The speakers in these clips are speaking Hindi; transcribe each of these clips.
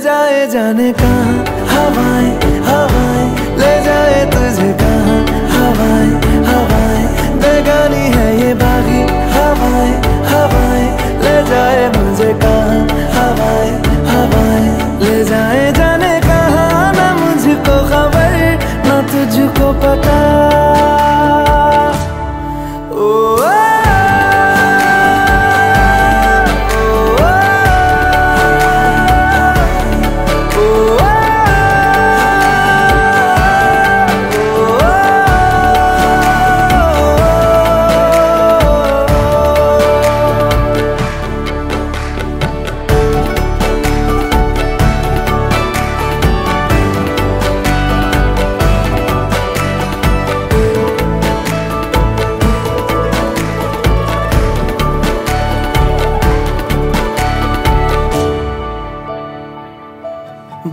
जाए जाने का हवाएँ।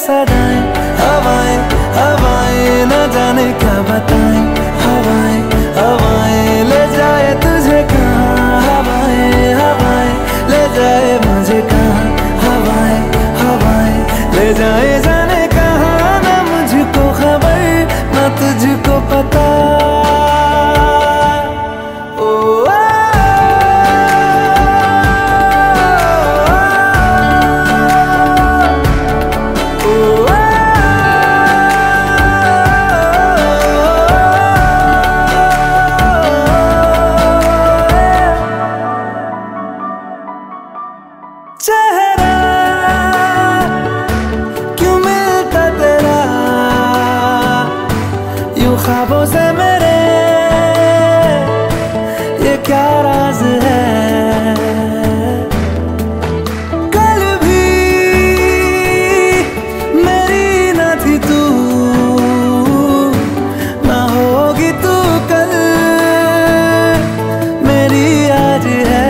सदाएँ हवाएँ हवाएँ न जाने क्या बताएँ। क्या राज है? कल भी मेरी न थी तू, ना होगी तू कल, मेरी आज है।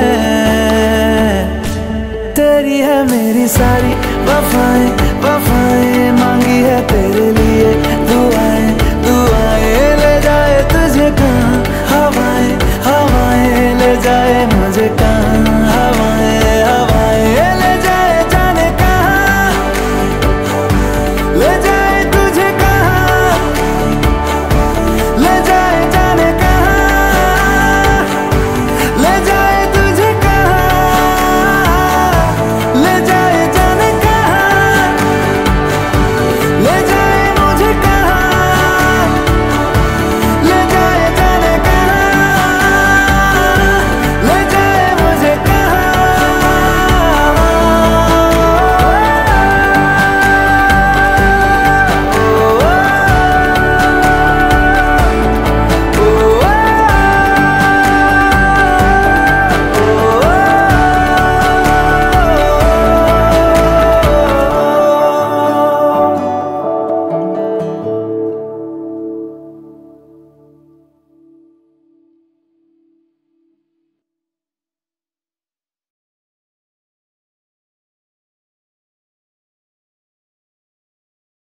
तेरी है मेरी सारी, वफाएँ वफाएँ मांगी है तेरे लिए।